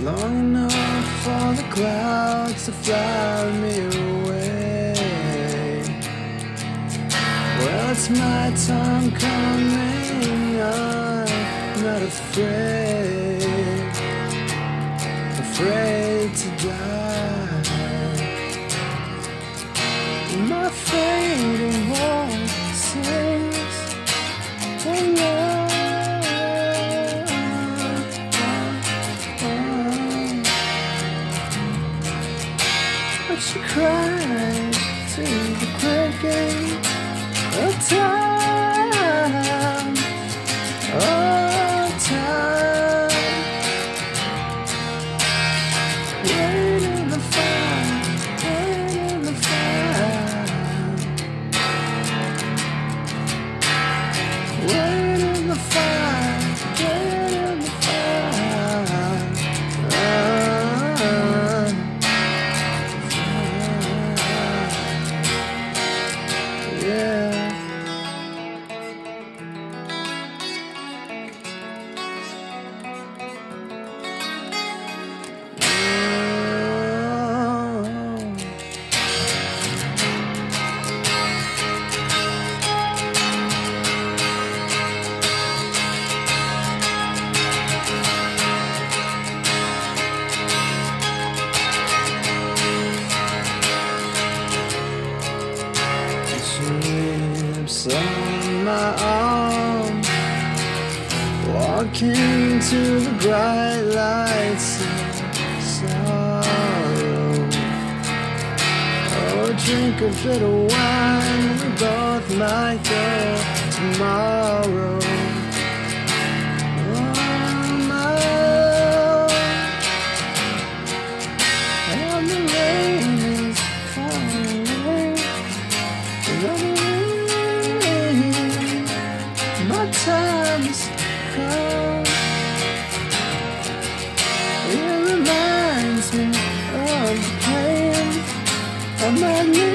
long enough for the clouds to fly me away. Well, it's my time coming. I'm not afraid. She cried On my arm, walking to the bright lights of sorrow. Oh, drink a bit of wine, we both might go tomorrow. Oh, my and the rain I might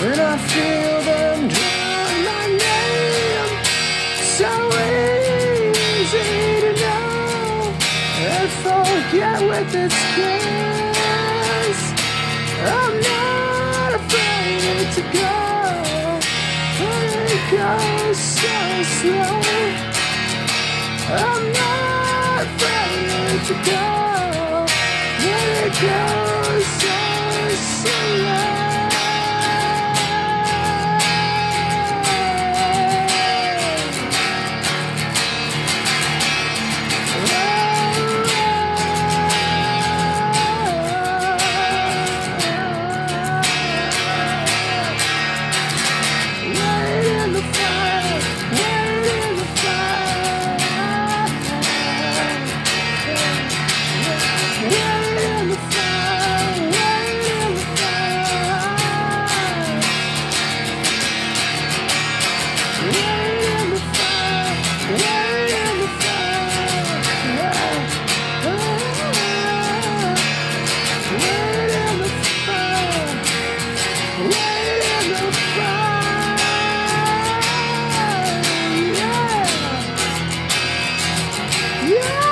When I feel them draw my name, so easy to know and forget with its kiss. I'm not afraid to go, but it goes so slow. I'm not afraid to go, but it goes so slow. Yeah!